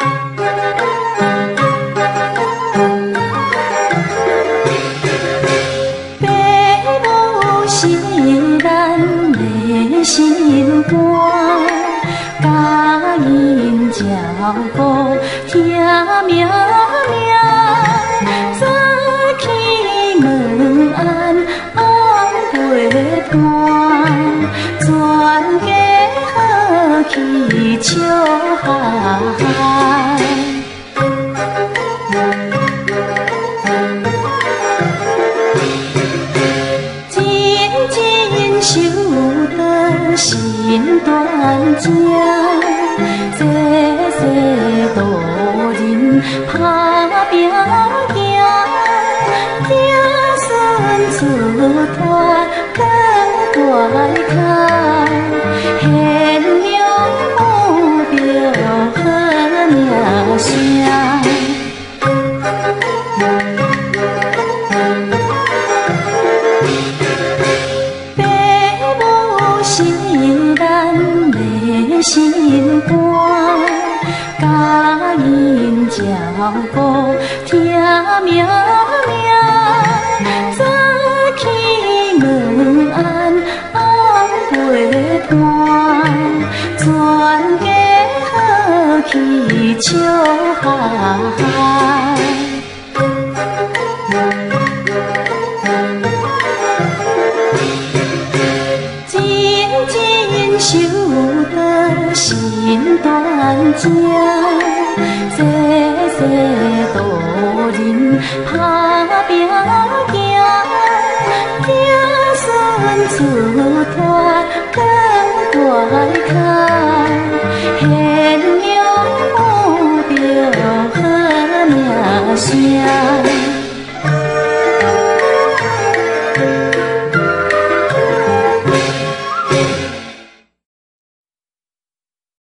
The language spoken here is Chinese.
父母是咱的心肝，家禽照顾听命命，早起安，全家好笑哈哈。受咱心断肠，世世渡人怕拼行，才孙自脱更怪胎。咱的心肝，甲因照顾，听命令，早起问安，晚陪伴，全家好气笑哈哈。受得心断家，世世度人打拼行，子孙出脱更怪叹。现用有着好名声。